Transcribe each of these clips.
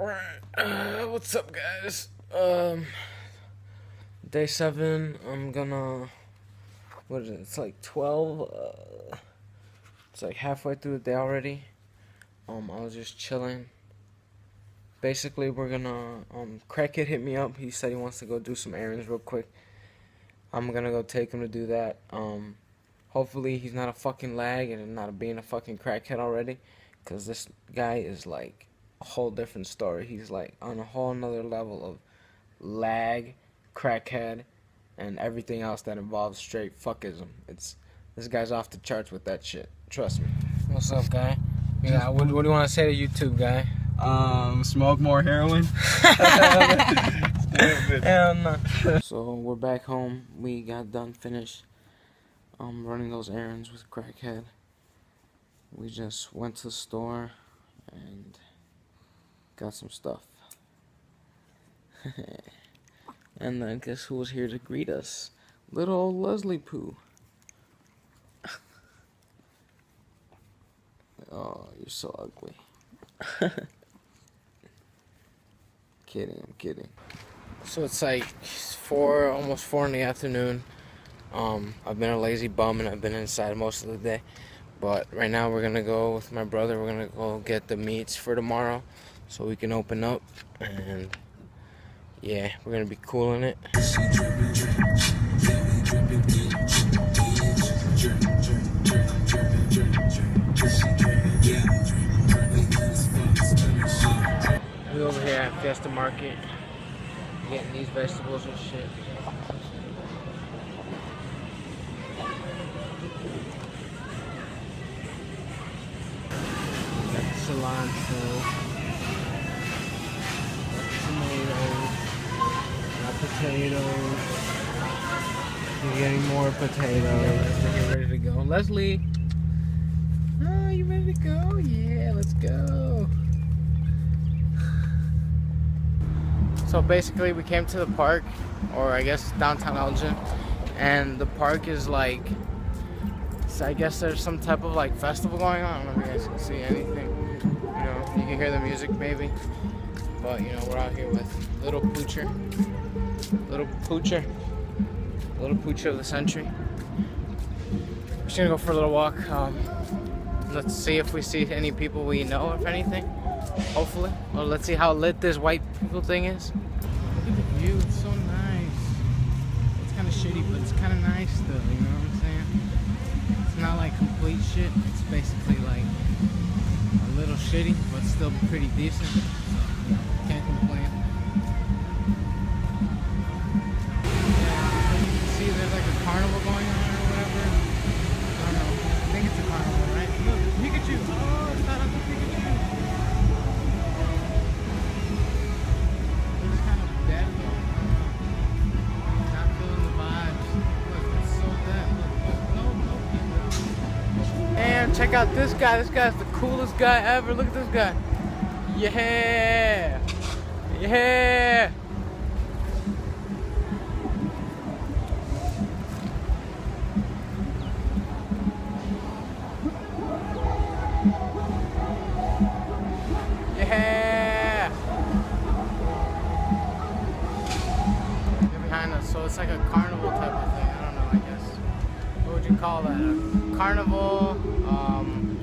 Uh, what's up, guys? Um, day seven. I'm gonna. What is it? It's like twelve. Uh, it's like halfway through the day already. Um, I was just chilling. Basically, we're gonna. Um, Crackhead hit me up. He said he wants to go do some errands real quick. I'm gonna go take him to do that. Um, hopefully he's not a fucking lag and not being a fucking crackhead already, cause this guy is like a whole different story. He's like on a whole nother level of lag, crackhead, and everything else that involves straight fuckism. It's this guy's off the charts with that shit. Trust me. What's up, guy? Yeah, what, what do you want to say to YouTube, guy? Um, smoke more heroin. Hell no. so we're back home. We got done finished um running those errands with crackhead. We just went to the store and got some stuff. and then guess who was here to greet us? Little old Leslie Pooh. oh, you're so ugly. kidding, I'm kidding. So it's like four, almost four in the afternoon. Um, I've been a lazy bum and I've been inside most of the day. But right now we're gonna go with my brother. We're gonna go get the meats for tomorrow, so we can open up. And yeah, we're gonna be cooling it. We over here at Fiesta Market, getting these vegetables and shit. Got the got potatoes. We're getting more potatoes. We're getting ready to go. Leslie, oh, you ready to go? Yeah, let's go. So basically, we came to the park, or I guess downtown Elgin, and the park is like. So I guess there's some type of like festival going on. I don't know if you guys can see anything. You know, you can hear the music maybe. But you know, we're out here with little poocher, little poocher, little poocher of the century. We're just gonna go for a little walk. Um, let's see if we see any people we know, if anything. Hopefully. Or let's see how lit this white people thing is. Look at the view, it's so nice. It's kind of shitty, but it's kind of nice though, you know what I'm saying? It's not like complete shit, it's basically like a little shitty, but still pretty decent. So, can't complain. Check out this guy. This guy's the coolest guy ever. Look at this guy. Yeah. Yeah. Yeah. Behind us, so it's like a carnival type of thing. I don't know, I guess. What would you call that? Carnival, um,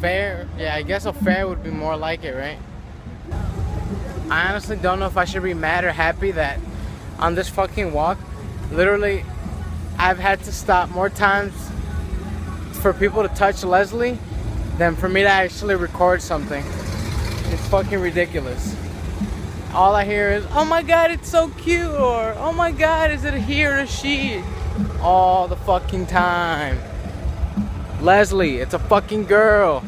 fair? Yeah, I guess a fair would be more like it, right? I honestly don't know if I should be mad or happy that on this fucking walk, literally, I've had to stop more times for people to touch Leslie than for me to actually record something. It's fucking ridiculous. All I hear is, oh my god, it's so cute, or oh my god, is it a he or a she? All the fucking time. Leslie, it's a fucking girl.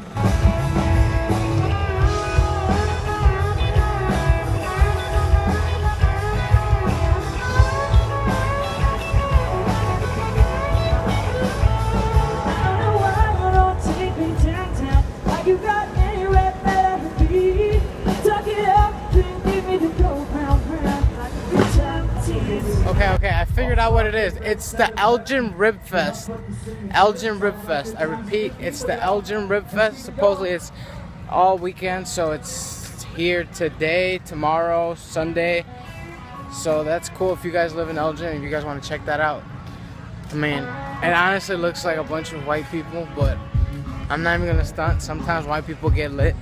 Okay, okay, figured out what it is. It's the Elgin Rib Fest. Elgin Rib Fest. I repeat, it's the Elgin Rib Fest. Supposedly it's all weekend, so it's here today, tomorrow, Sunday. So that's cool if you guys live in Elgin and you guys want to check that out. I mean, it honestly looks like a bunch of white people, but I'm not even gonna stunt. Sometimes white people get lit.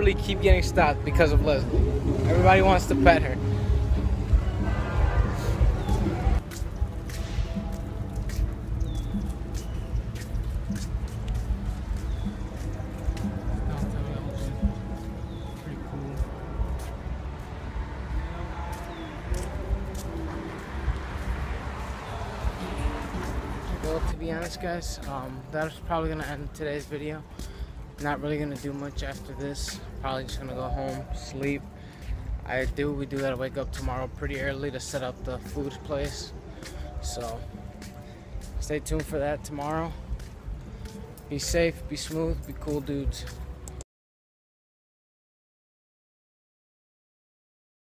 Literally keep getting stopped because of Leslie. Everybody wants to pet her. Well, to be honest, guys, um, that's probably gonna end today's video. Not really gonna do much after this. Probably just gonna go home, sleep. I do. We do gotta wake up tomorrow pretty early to set up the food place. So stay tuned for that tomorrow. Be safe, be smooth, be cool, dudes.